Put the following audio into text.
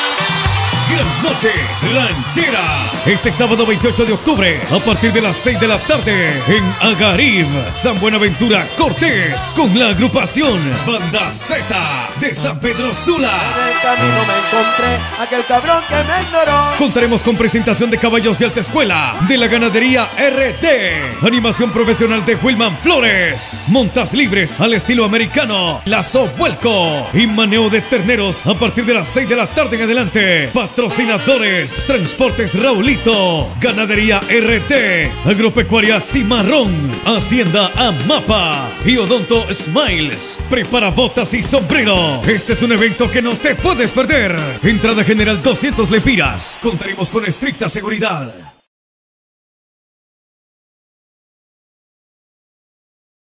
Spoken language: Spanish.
Thank you. Gran Noche Ranchera. Este sábado 28 de octubre, a partir de las 6 de la tarde, en Agarib, San Buenaventura Cortés, con la agrupación Banda Z de San Pedro Sula. En el camino me encontré aquel cabrón que me ignoró. Contaremos con presentación de caballos de alta escuela de la ganadería RT, animación profesional de Wilman Flores, montas libres al estilo americano, lazo vuelco y maneo de terneros a partir de las 6 de la tarde en adelante. Patrocinadores, Transportes Raulito, Ganadería RT, Agropecuaria Cimarrón, Hacienda Amapa y Smiles. Prepara botas y sombrero. Este es un evento que no te puedes perder. Entrada general 200 lepiras. Contaremos con estricta seguridad.